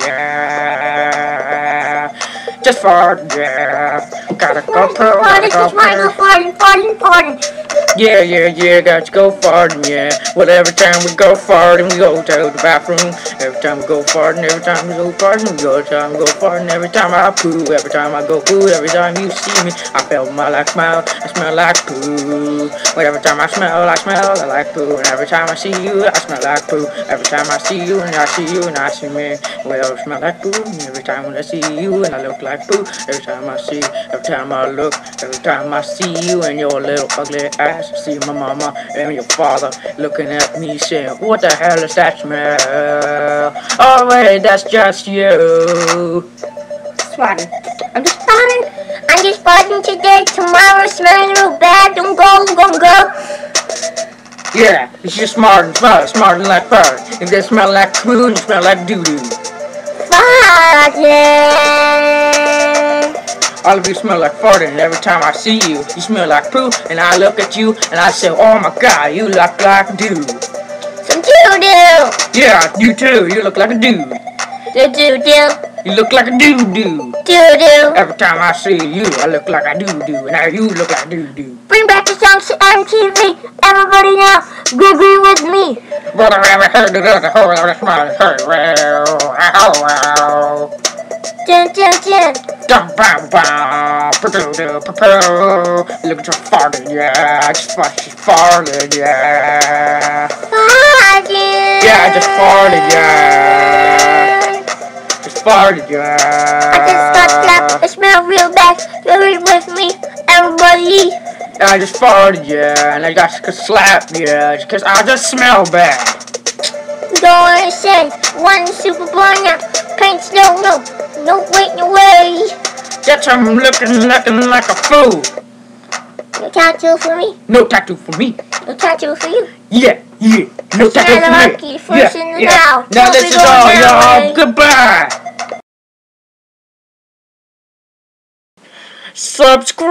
Yeah. Just fart, yeah. Gotta go poo, gotta Farting, go just wanna go poo. farting, farting, farting. Yeah, yeah, yeah, got to go farting, yeah. Well, every time we go farting, we go to the bathroom. Every time we go farting, every time we go farting, we go, every time we go farting, every time I poo, every time I go poo, every time you see me, I feel my like smell, I smell like poo. But every time I smell, I smell, I like poo. And every time I see you, I smell like poo. Every time I see you, and I see you, and I see me, well, I smell like poo. And every time when I see you, and I look like poo. Every time I see, every time I look, every time I see you, and your little ugly ass. See my mama and your father looking at me saying, What the hell is that smell? Oh, wait, that's just you. Farting. I'm just farting. I'm just farting today. Tomorrow smelling real bad. Don't go, don't go. Yeah, it's just smart and smell, smart and like fur. If they smell like you smell like doo doo. Farting. All of you smell like farting, and every time I see you, you smell like poo, and I look at you, and I say, oh my god, you look like a dude. Some doo-doo. Yeah, you too, you look like a dude. Do-do-do. You look like a dude dude. Do-do. Every time I see you, I look like a dude dude, and now you look like a dude dude. Bring back the songs to MTV. Everybody now, agree with me. But I haven't heard it other whole other smile heard well. Dum bow bow. Poo doo poo. Look at your farting, yeah. I just fuck she farted, yeah. Farting. Yeah, I just farted, yeah. Just farted, yeah. I just got that. It smell real bad. Agree with me. Everybody. I just farted, yeah, and I got slapped, yeah, because I just smell bad. Going insane. One super burner. Paints no, no. No waiting away. That's I'm looking, looking like a fool. No tattoo for me. No tattoo for me. No tattoo for you. Yeah, yeah. No tattoo for me. first yeah, in the yeah. now. Now Don't this is all, y'all. Goodbye. Subscribe.